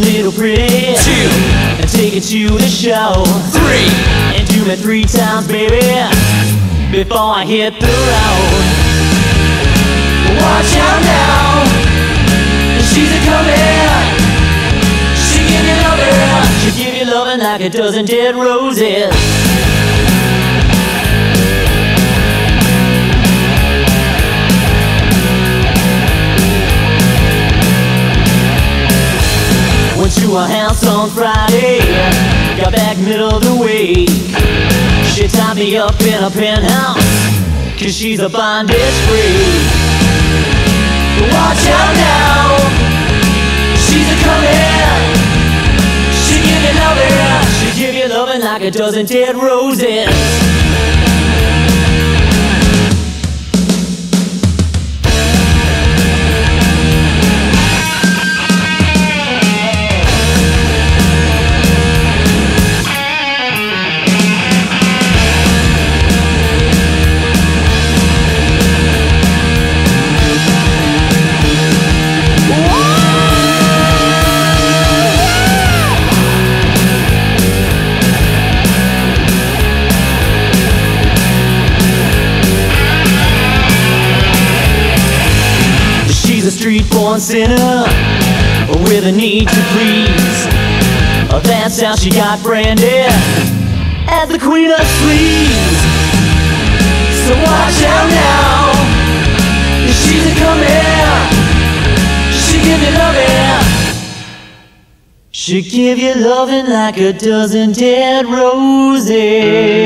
little pretty. Two. And take it to the show. Three. And do it three times, baby. Before I hit the road. Watch out now. She's a coming. She give you loving. She give you loving like a dozen dead roses. Her house on Friday, got back middle of the week. She tied me up in a penthouse, cause she's a bondage free. Watch out now, she's a coming. She give you loving, she give you loving like a dozen dead roses. A street born sinner with a need to please. That's how she got branded as the queen of sleaze. So watch out now, she's a coming. She give you loving. She give you loving like a dozen dead roses.